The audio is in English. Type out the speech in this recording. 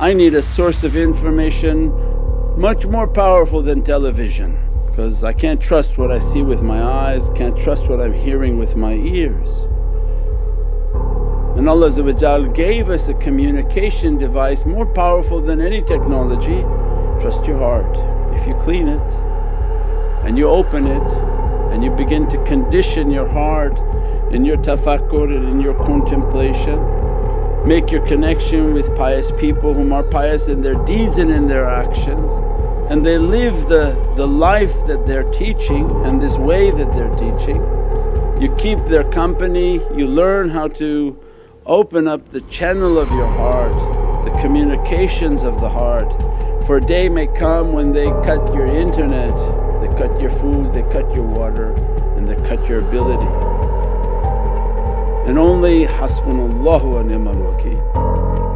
I need a source of information much more powerful than television because I can't trust what I see with my eyes, can't trust what I'm hearing with my ears. And Allah gave us a communication device more powerful than any technology trust your heart. If you clean it and you open it and you begin to condition your heart in your tafakkur and in your contemplation, make your connection with pious people whom are pious in their deeds and in their actions and they live the, the life that they're teaching and this way that they're teaching. You keep their company, you learn how to open up the channel of your heart, the communications of the heart. For a day may come when they cut your internet, they cut your food, they cut your water and they cut your ability. And only hasbunallahu wa ni'mal wakeel.